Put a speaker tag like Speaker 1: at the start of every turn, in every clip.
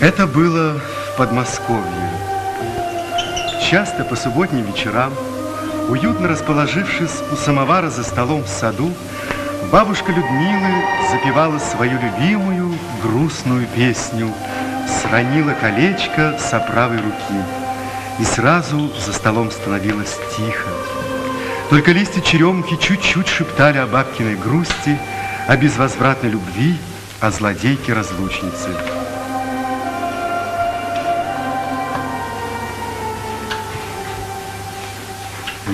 Speaker 1: Это было в Подмосковье. Часто по субботним вечерам, уютно расположившись у самовара за столом в саду, бабушка Людмилы запевала свою любимую грустную песню «Сранила колечко с правой руки». И сразу за столом становилось тихо. Только листья черемухи чуть-чуть шептали о бабкиной грусти, о безвозвратной любви, о злодейке-разлучнице.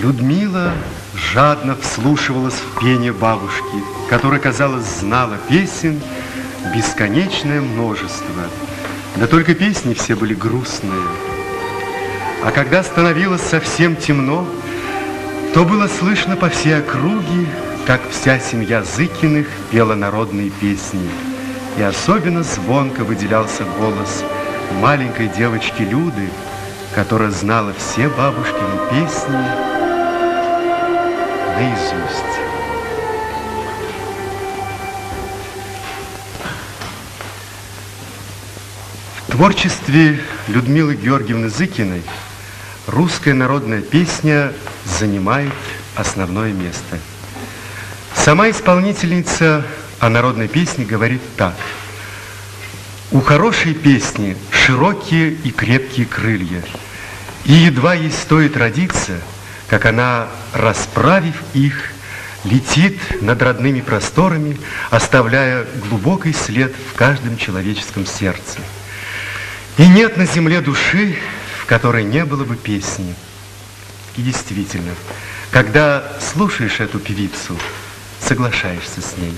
Speaker 1: Людмила жадно вслушивалась в пение бабушки, которая, казалось, знала песен бесконечное множество. Да только песни все были грустные. А когда становилось совсем темно, то было слышно по всей округе, как вся семья Зыкиных пела народные песни. И особенно звонко выделялся голос маленькой девочки Люды, которая знала все бабушкины песни наизусть. В творчестве Людмилы Георгиевны Зыкиной русская народная песня занимает основное место. Сама исполнительница о народной песне говорит так. У хорошей песни широкие и крепкие крылья, и едва ей стоит родиться – как она, расправив их, летит над родными просторами, оставляя глубокий след в каждом человеческом сердце. И нет на земле души, в которой не было бы песни. И действительно, когда слушаешь эту певицу, соглашаешься с ней.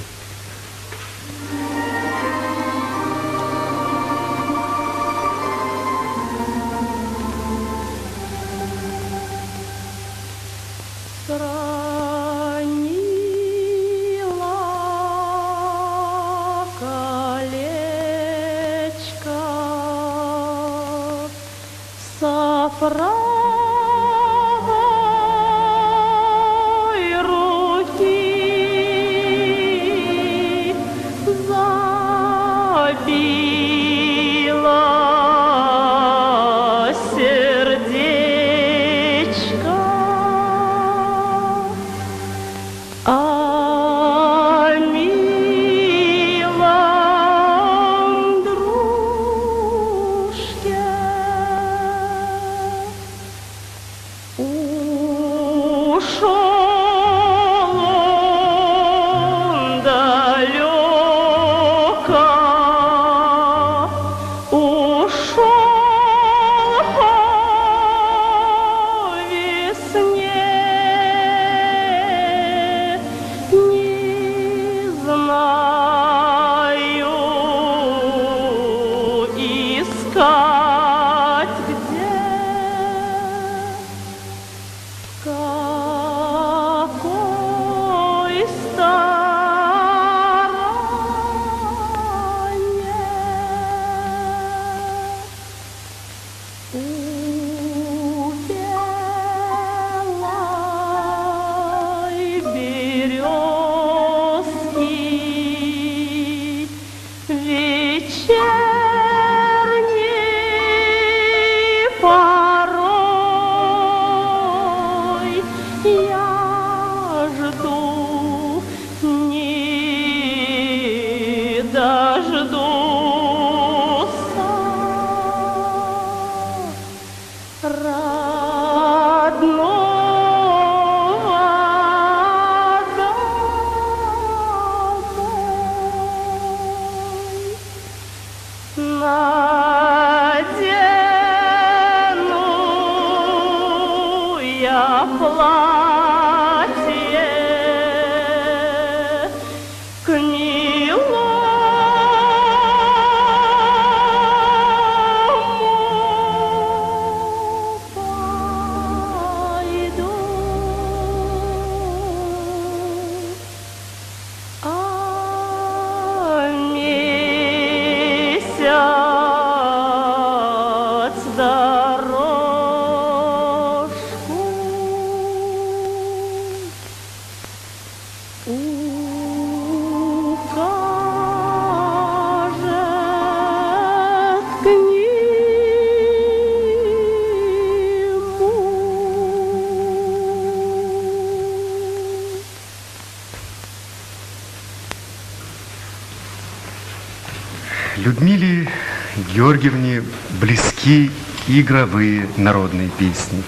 Speaker 2: Георгиевне близки игровые народные песни,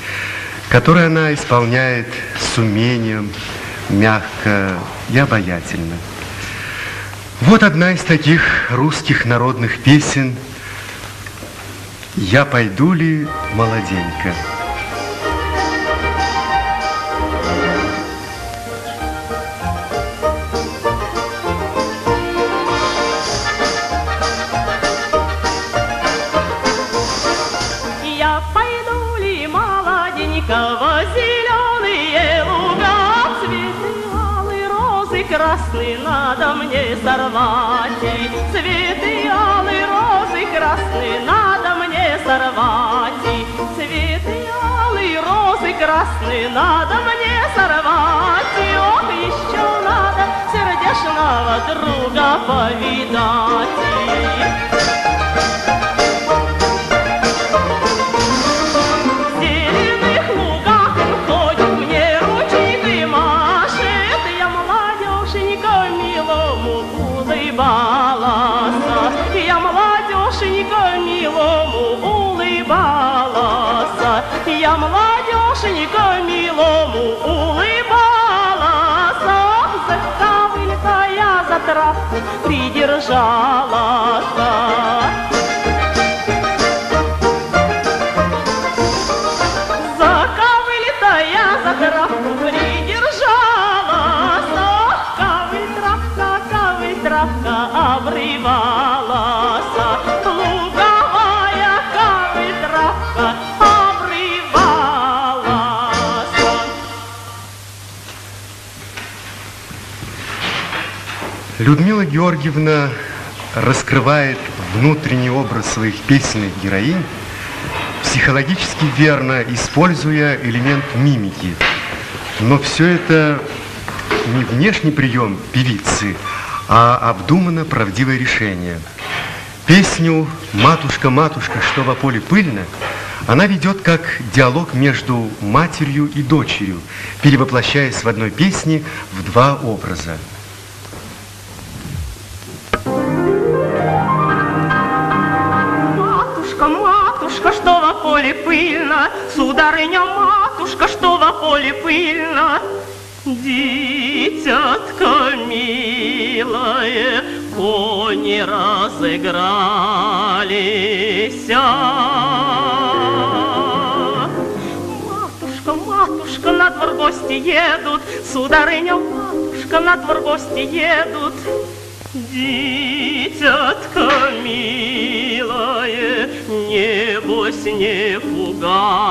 Speaker 2: которые она исполняет с умением, мягко и обаятельно. Вот одна из таких русских народных песен «Я пойду ли, молоденько?»
Speaker 1: Сорвать. Цветы алые розы красные надо мне сорвать. Цветы алые розы красные надо мне сорвать. Ох, еще надо сердечного друга повидать. Stop.
Speaker 2: Людмила Георгиевна раскрывает внутренний образ своих песенных героинь, психологически верно используя элемент мимики. Но все это не внешний прием певицы, а обдуманно правдивое решение. Песню «Матушка, матушка, что во поле пыльно» она ведет как диалог между матерью и дочерью, перевоплощаясь в одной песне в два образа.
Speaker 1: Сударыня, матушка, что во поле пыльно. Дитятка милое, кони разыгрались. Матушка, матушка, на двор гости едут, Сударыня, матушка, на двор гости едут. Дитятка милое, небось не пугайся.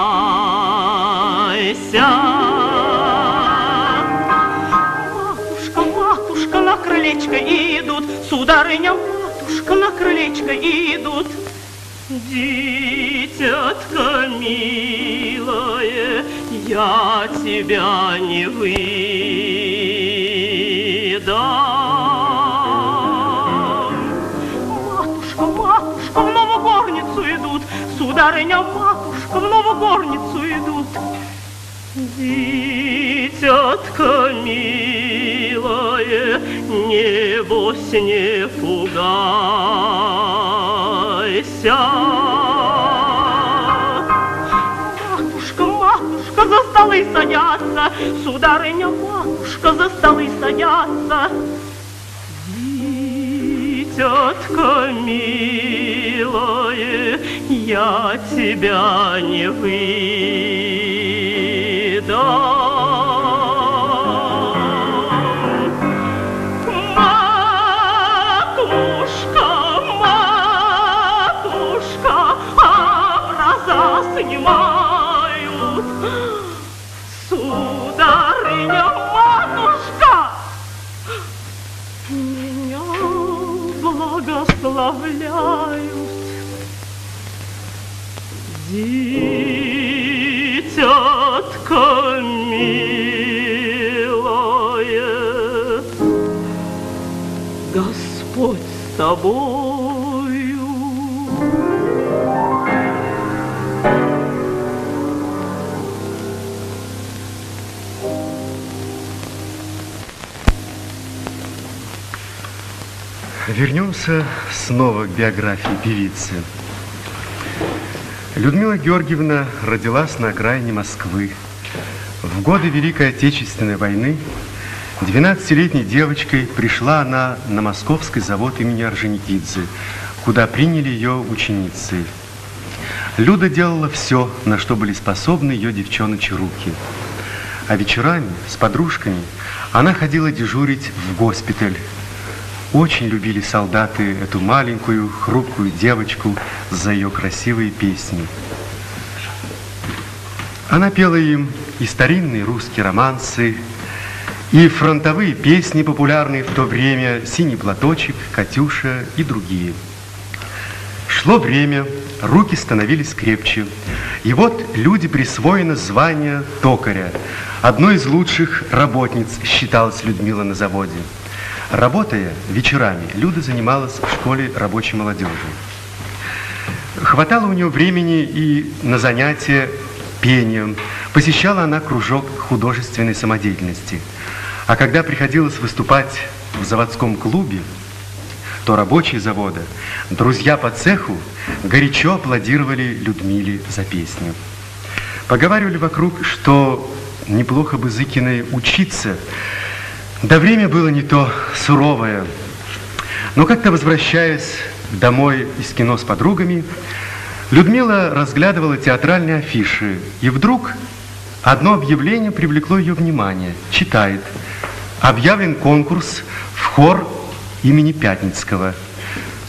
Speaker 1: Матушка, матушка, на крылечко идут, Сударыня, матушка, на крылечко идут. Дитятка милое, я тебя не выдам. Сударыня, матушка, в новогорницу идут. Дитятка милая, небось не пугайся. Матушка, матушка, за столы садятся, Сударыня, матушка, за столы садятся. Дитятка милая, я тебя не выдам. Снимают. Сударыня, матушка, меня благословляют. Дитятка милая, Господь с тобою.
Speaker 2: Вернемся снова к биографии певицы. Людмила Георгиевна родилась на окраине Москвы. В годы Великой Отечественной войны 12-летней девочкой пришла она на московский завод имени Орджоникидзе, куда приняли ее ученицы. Люда делала все, на что были способны ее девчоночи руки. А вечерами с подружками она ходила дежурить в госпиталь, очень любили солдаты эту маленькую, хрупкую девочку за ее красивые песни. Она пела им и старинные русские романсы, и фронтовые песни, популярные в то время, «Синий платочек», «Катюша» и другие. Шло время, руки становились крепче, и вот люди присвоено звание токаря. Одной из лучших работниц считалась Людмила на заводе – Работая вечерами, Люда занималась в школе рабочей молодежи. Хватало у нее времени и на занятия пением. Посещала она кружок художественной самодеятельности. А когда приходилось выступать в заводском клубе, то рабочие завода, друзья по цеху горячо аплодировали Людмиле за песню. Поговаривали вокруг, что неплохо бы Зыкиной учиться, да время было не то суровое. Но как-то возвращаясь домой из кино с подругами, Людмила разглядывала театральные афиши, и вдруг одно объявление привлекло ее внимание. Читает. Объявлен конкурс в хор имени Пятницкого.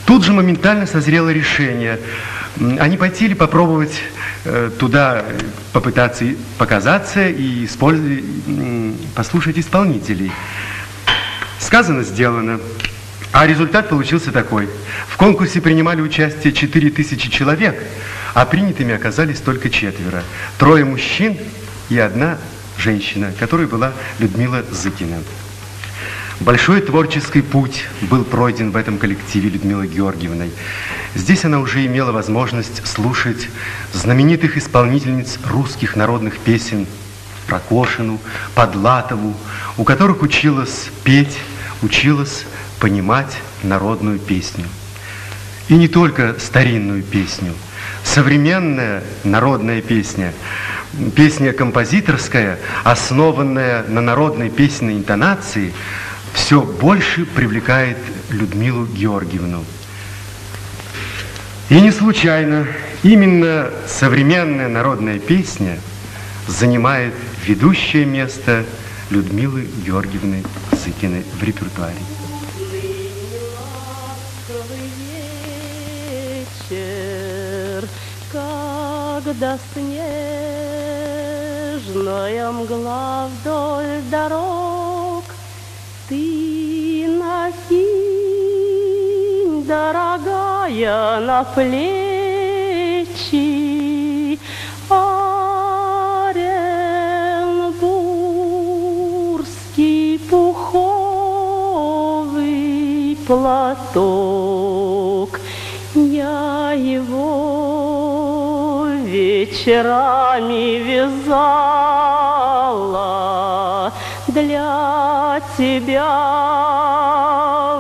Speaker 2: Тут же моментально созрело решение, а не пойти ли попробовать э, туда попытаться показаться и использовать, послушать исполнителей. Сказано, сделано. А результат получился такой. В конкурсе принимали участие 4000 человек, а принятыми оказались только четверо. Трое мужчин и одна женщина, которой была Людмила Зыкина. Большой творческий путь был пройден в этом коллективе Людмилы Георгиевной. Здесь она уже имела возможность слушать знаменитых исполнительниц русских народных песен Прокошину, Подлатову, у которых училась петь, училась понимать народную песню. И не только старинную песню. Современная народная песня, песня композиторская, основанная на народной песенной интонации, все больше привлекает Людмилу Георгиевну. И не случайно именно современная народная песня занимает ведущее место Людмилы Георгиевны Зыкиной в репертуаре.
Speaker 1: когда снежная мгла вдоль дорог, ты накинь, дорогая, на плечи, Оренбургский пуховый платок. Я его вечерами вязала тебя,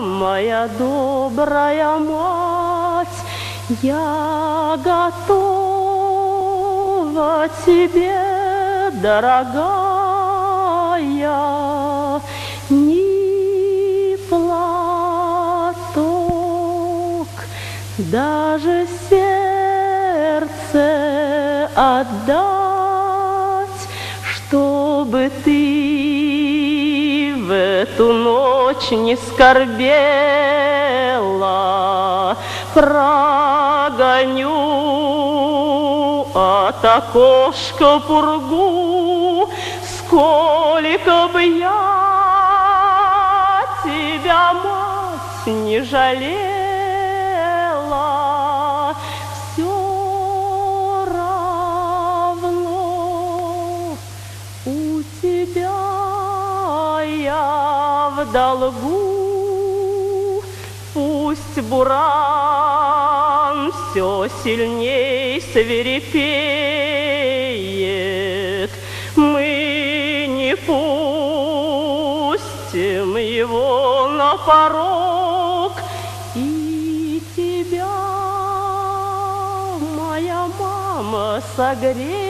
Speaker 1: моя добрая мать. Я готова тебе, дорогая, ни платок, даже сердце отдать, чтобы ты эту ночь не скорбела, прогоню от окошка пургу, сколько бы я тебя, мать, не жалела, долгу. Пусть буран все сильней свирепеет, мы не пустим его на порог. И тебя, моя мама, согреет.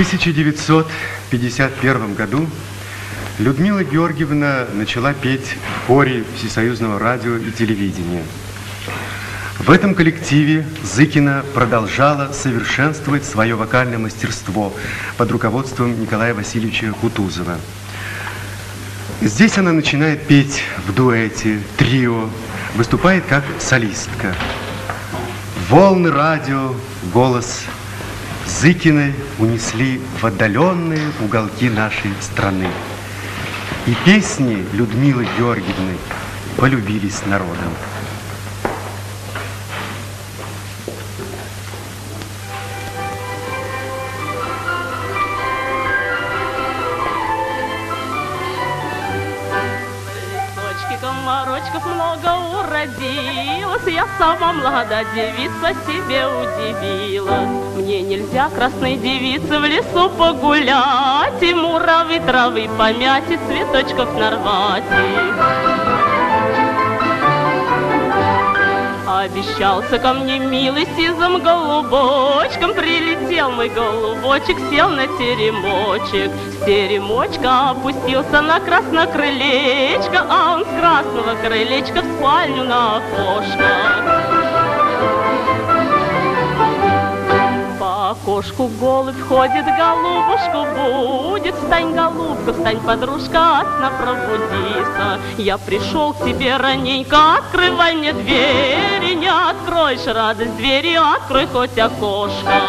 Speaker 2: 1951 году Людмила Георгиевна начала петь в хоре Всесоюзного радио и телевидения. В этом коллективе Зыкина продолжала совершенствовать свое вокальное мастерство под руководством Николая Васильевича Кутузова. Здесь она начинает петь в дуэте, трио, выступает как солистка. Волны радио, голос Зыкиной унесли в отдаленные уголки нашей страны. И песни Людмилы Георгиевны полюбились народом.
Speaker 1: Молода девица себе удивила. Мне нельзя красной девице в лесу погулять, И муравы травы помять, и цветочков нарвать. Обещался ко мне милый сизым голубочком Прилетел мой голубочек, сел на теремочек С теремочка опустился на краснокрылечко А он с красного крылечка в спальню на окошко По окошку голубь ходит, голубушку будет. Встань, голубка, встань, подружка, сна пробудися. Я пришел к тебе раненько, открывай мне двери. Не откроешь радость двери, открой хоть окошко.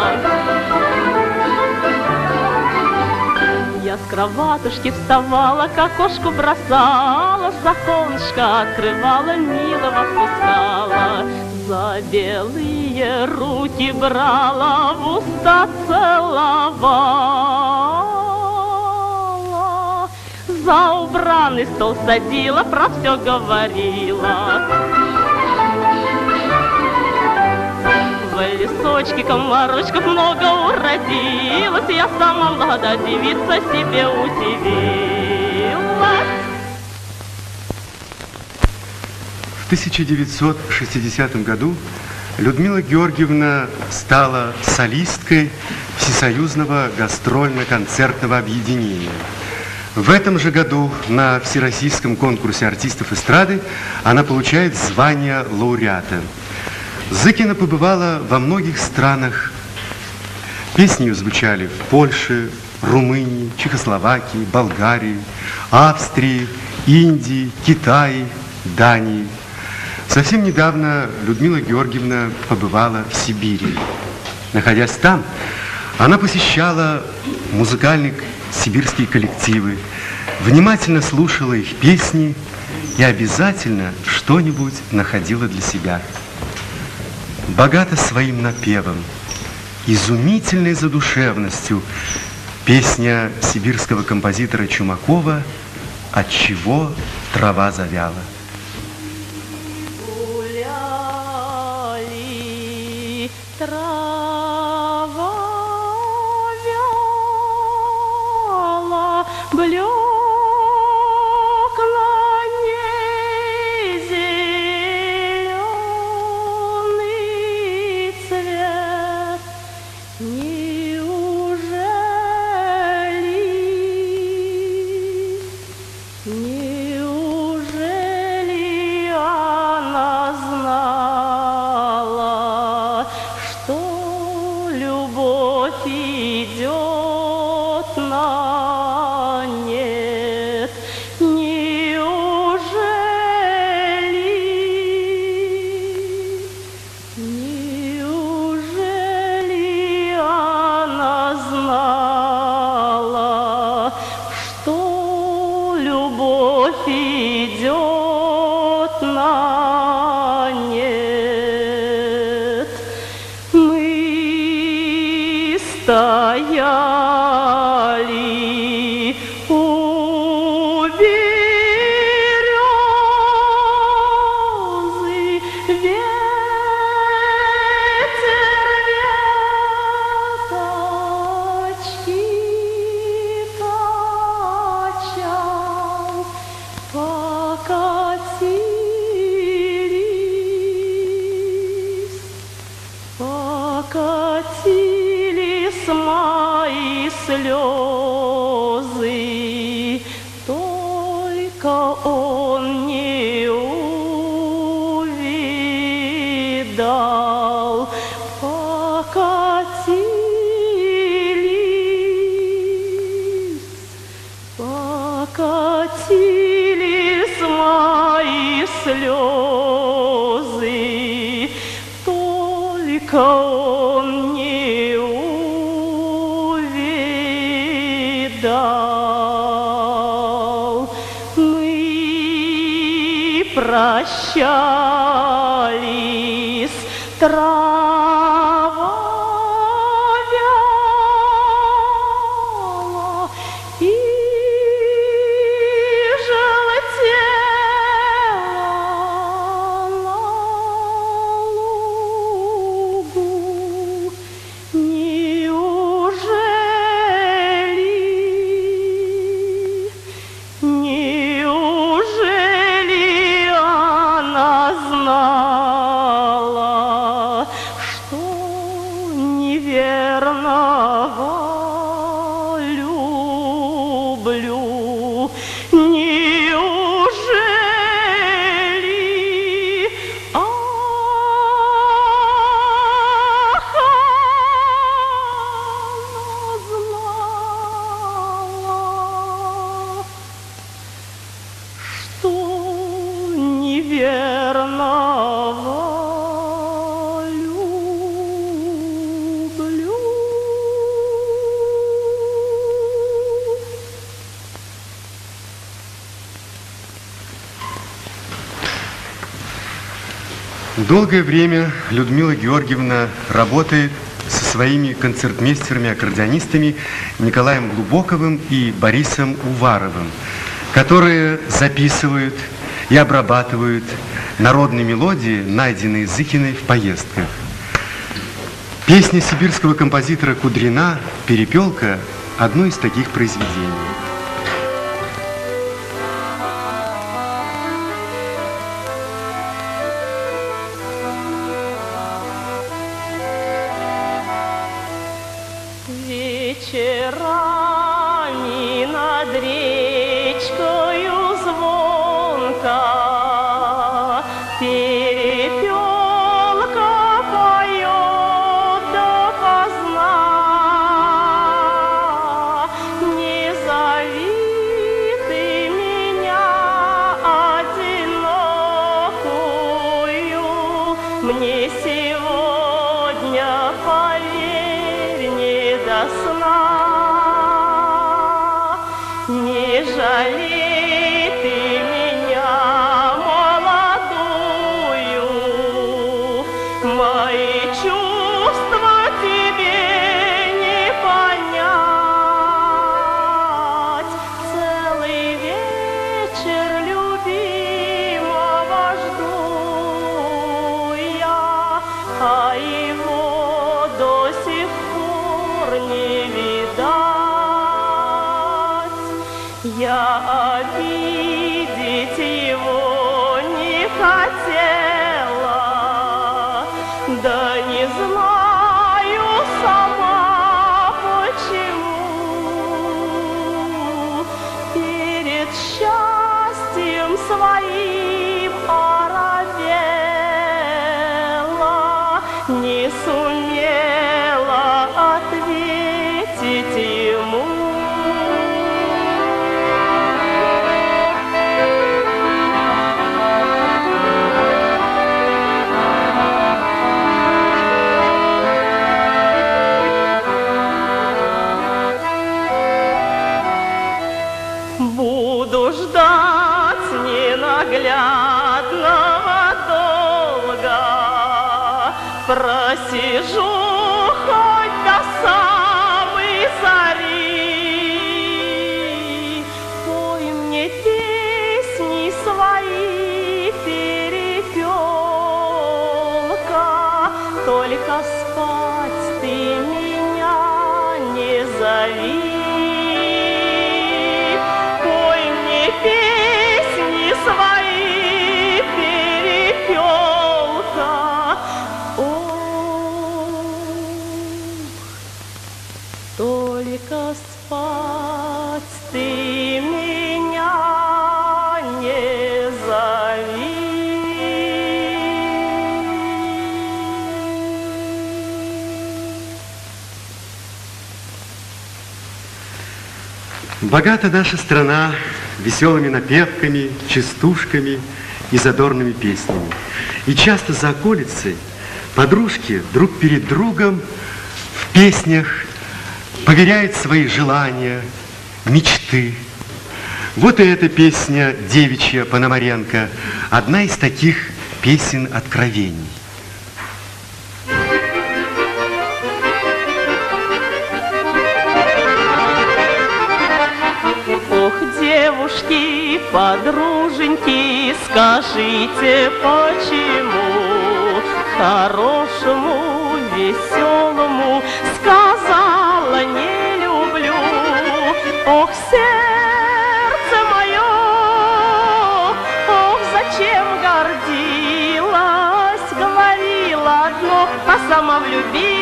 Speaker 1: Я с кроватушки вставала, к окошку бросала, окошко открывала, милого впускала. За белые руки брала, в уста целовала. За убранный стол садила, про все говорила. В лесочке комарочков много уродилось, Я сама молода девица себе удивилась.
Speaker 2: 1960 году Людмила Георгиевна стала солисткой Всесоюзного гастрольно-концертного объединения. В этом же году на Всероссийском конкурсе артистов эстрады она получает звание лауреата. Зыкина побывала во многих странах. Песни ее звучали в Польше, Румынии, Чехословакии, Болгарии, Австрии, Индии, Китае, Дании. Совсем недавно Людмила Георгиевна побывала в Сибири. Находясь там, она посещала музыкальные сибирские коллективы, внимательно слушала их песни и обязательно что-нибудь находила для себя. Богата своим напевом, изумительной задушевностью песня сибирского композитора Чумакова «От чего трава завяла».
Speaker 1: Hmm. слезы, только он не увидал. Мы прощались,
Speaker 2: Долгое время Людмила Георгиевна работает со своими концертмейстерами-аккордеонистами Николаем Глубоковым и Борисом Уваровым, которые записывают и обрабатывают народные мелодии, найденные Зыкиной в поездках. Песня сибирского композитора Кудрина «Перепелка» – одно из таких произведений.
Speaker 1: Буду ждать ненаглядно.
Speaker 2: Богата наша страна веселыми напевками, частушками и задорными песнями. И часто за околицей подружки друг перед другом в песнях поверяют свои желания, мечты. Вот и эта песня девичья Пономаренко, одна из таких песен откровений.
Speaker 1: Подруженьки, скажите, почему хорошему, веселому сказала не люблю. Ох, сердце мое, ох, зачем гордилась, говорила одно, а сама влюбилась.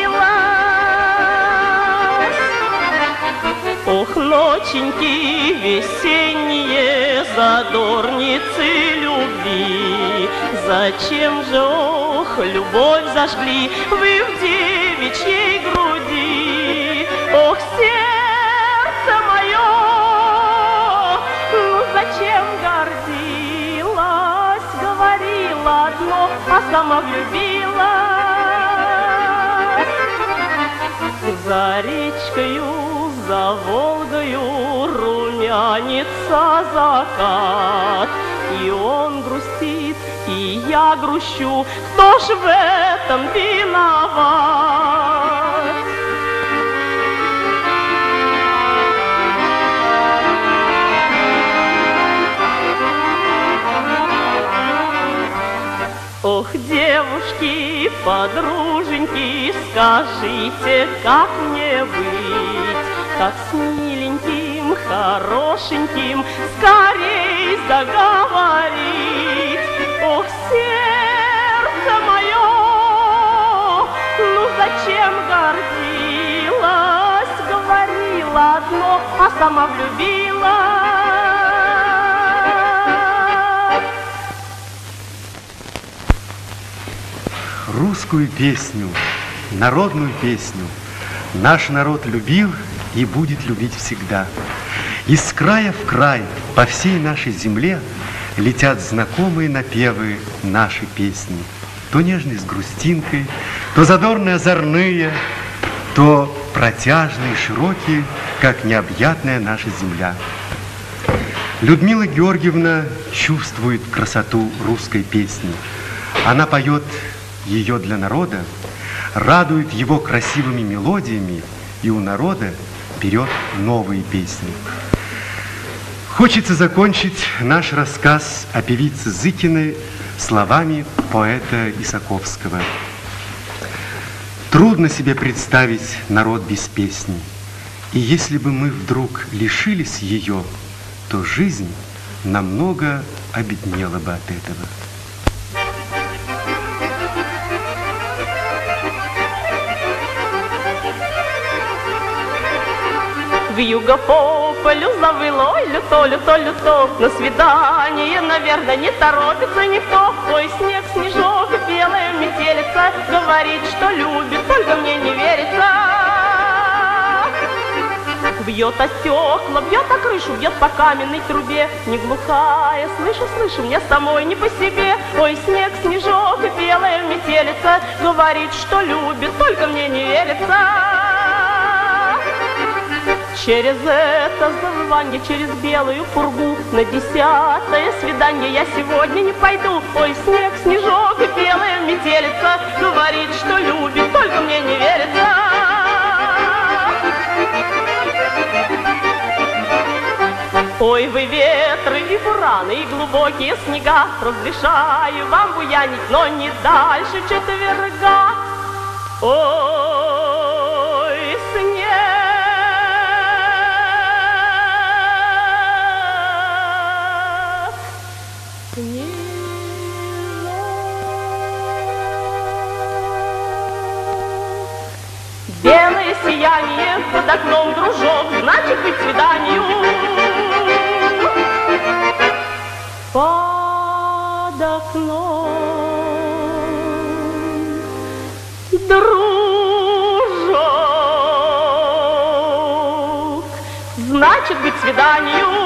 Speaker 1: Ох, ноченьки весенние, задорницы любви, Зачем же, ох, любовь зажгли вы в девичьей груди? Ох, сердце мое, ну зачем гордилась, говорила одно, а сама влюбилась? За речкою, за Волгою румянится закат. И он грустит, и я грущу. Кто ж в этом виноват? Ох, девушки, подруженьки, скажите, как мне быть, как с миленьким, хорошеньким скорей заговорить. Ох, сердце мое, ну зачем гордилась, говорила одно, а сама влюбилась.
Speaker 2: Русскую песню, народную песню наш народ любил и будет любить всегда. Из края в край по всей нашей земле летят знакомые напевы нашей песни. То нежные с грустинкой, то задорные озорные, то протяжные, широкие, как необъятная наша земля. Людмила Георгиевна чувствует красоту русской песни. Она поет ее для народа, радует его красивыми мелодиями и у народа берет новые песни. Хочется закончить наш рассказ о певице Зыкиной словами поэта Исаковского. Трудно себе представить народ без песни. И если бы мы вдруг лишились ее, то жизнь намного обеднела бы от этого.
Speaker 1: Вьюга по полю завыло, люто, люто, люто, На свидание, наверное, не торопится никто. Ой, снег, снежок, белая метелица, Говорит, что любит, только мне не верится. Бьет о стекла, бьет о крышу, бьет по каменной трубе. Не глухая, слышу, слышу, мне самой не по себе. Ой, снег, снежок и белая метелица, Говорит, что любит, только мне не верится. Через это завывание, через белую пургу На десятое свидание я сегодня не пойду. Ой, снег, снежок и белая метелица Говорит, что любит, только мне не верится. Ой, вы ветры и бураны, и глубокие снега. Разрешаю вам буянить, но не дальше четверга. Ой, сияние под окном, дружок, значит быть свиданию. Под окном, дружок, значит быть свиданию.